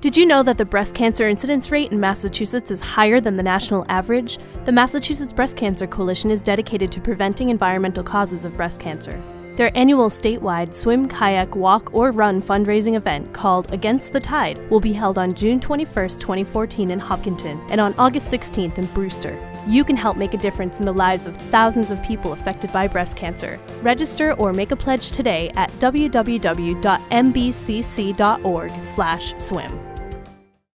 Did you know that the breast cancer incidence rate in Massachusetts is higher than the national average? The Massachusetts Breast Cancer Coalition is dedicated to preventing environmental causes of breast cancer. Their annual statewide swim, kayak, walk, or run fundraising event called Against the Tide will be held on June 21, 2014 in Hopkinton and on August 16th in Brewster. You can help make a difference in the lives of thousands of people affected by breast cancer. Register or make a pledge today at www.mbcc.org/swim.